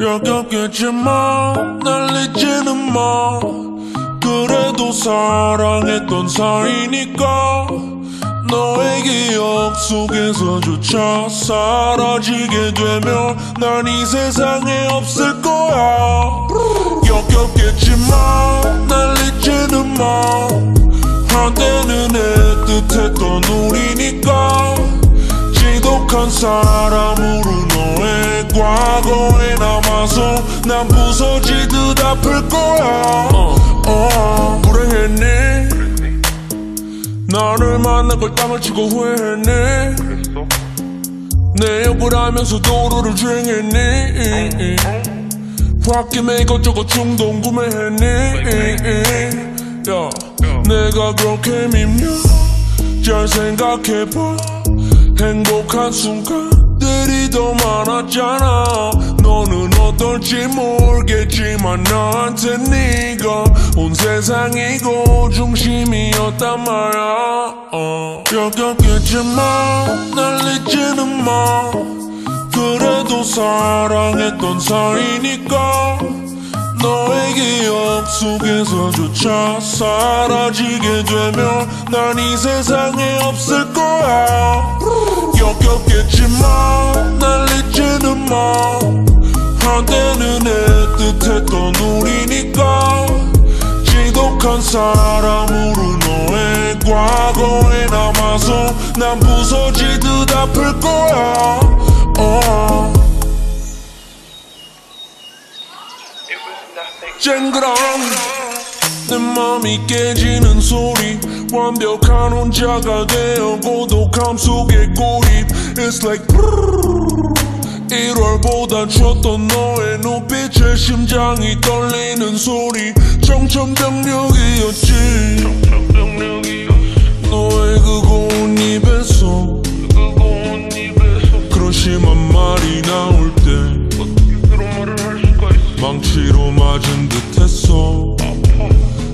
역겹겠지만 날 잊지는 마. 그래도 사랑했던 사이니까 너의 기억 속에서조차 사라지게 되면 난 이 세상에 없을 거야. 역겹겠지만 날 잊지는 마. 한때는 애틋했던 우리니까. 지독한 사람으로 너의 과거에 남아서 난 부서지듯 아플 거야. 어, 만난 걸 땅을 치고 후회했니? 내 옆을 알면서 도로를 주행했니? 홧김에 이것저것 충동 구매했니? 야, 내가 그렇게 밉냐? 잘 생각해봐. 행복한 순간들이 더 많았잖아. 너는 어떨지 모르겠지만 나한테 네가 온 세상이고 중심이었단 말야 어. 역겹겠지만 날 잊지는 마 그래도 사랑했던 사이니까 너의 기억 속에서조차 사라지게 되면 난 이 세상에 없을 거야 역겹겠지만 날 잊지는 마 한때는 애틋했던 우리니까 지독한 사람으로 너의 과거에 남아서 난 부서지듯 아플 거야. 어. 쨍그랑 내 맘이 깨지는 소리. 완벽한 혼자가 되어 고독함 속에 고립. It's like 1월보다 추웠던 너의 눈빛에 심장이 떨리는 소리. 정천병력이었지. 너의 망치로 맞은 듯했어.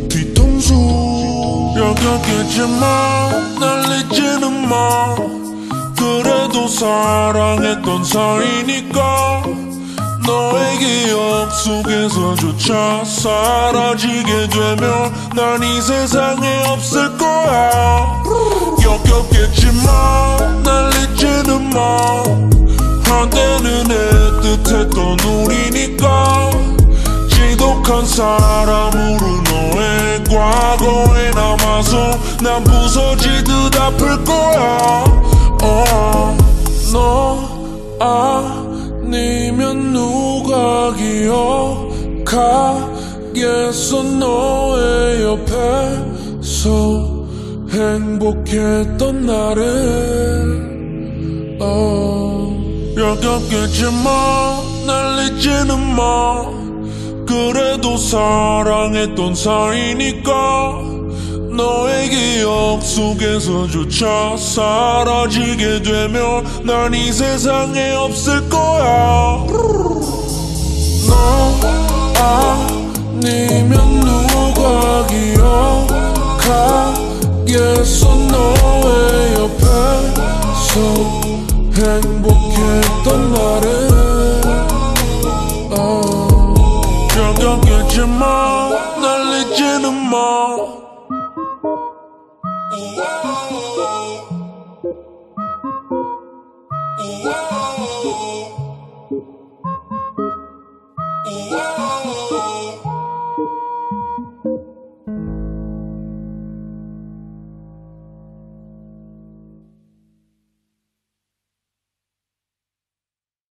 뒤통수 역겹겠지만 날 잊지는 마. 그래도 사랑했던 사이니까 너의 기억 속에서조차 사라지게 되면 난 이 세상에 없을 거야. 역겹겠지만 날 잊지 과거에 남아서 난 부서지듯 아플 거야. 어, 너 아니면 누가 기억하겠어? 너의 옆에서 행복했던 나를 어. 역겹겠지만 날 잊지는 마 그래도 사랑했던 사이니까 너의 기억 속에서조차 사라지게 되면 난 이 세상에 없을 거야. 너 아니면 누가 기억하겠어? 너의 옆에서 행복 Oh.